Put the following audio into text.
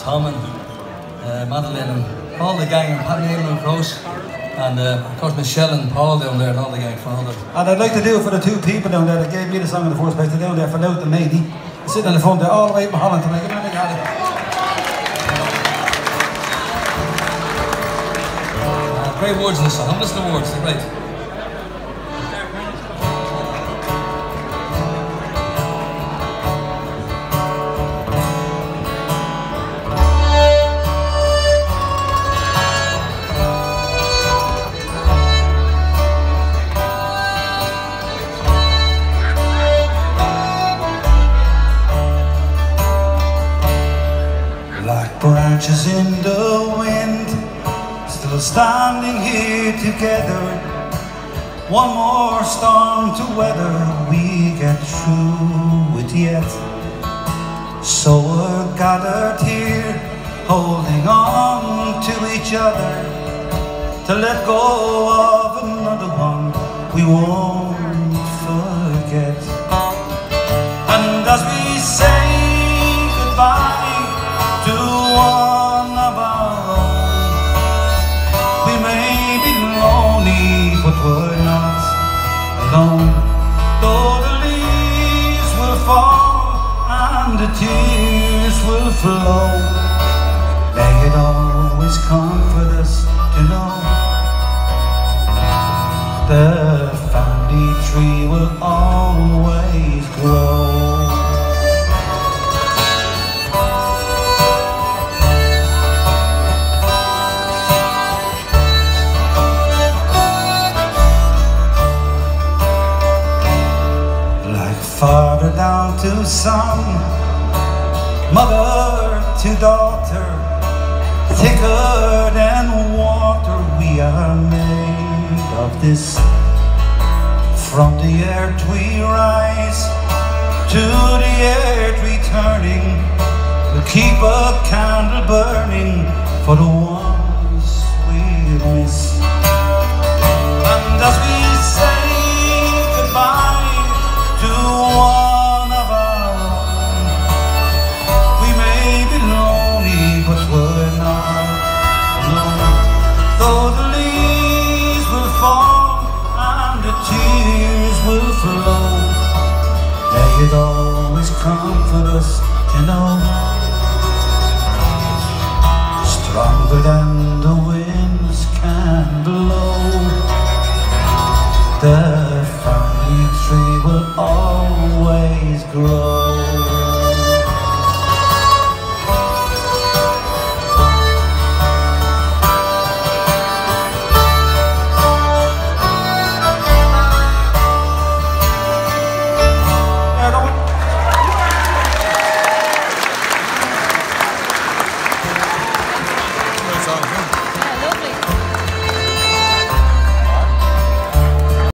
Tom and uh, Madeline and all the gang, and Pat Neal and Cross, and uh, of course Michelle and Paul down there and all the gang for all the And I'd like to do it for the two people down there that gave me the song in the first place. They're down there for Lout and Lady. Sitting in the front there all the way from Holland tonight. Give them a hand. great words in the song. Listen to the words, they're great. Branches in the wind, still standing here together. One more storm to weather, we get through it yet. So we're gathered here, holding on to each other. To let go of another one we won't Though the leaves will fall and the tears will flow, may it always comfort us to know the family tree will always grow. Father down to son, mother to daughter, thicker than water we are made of this. From the earth we rise, to the earth returning. We'll keep a candle burning for the miss. us and all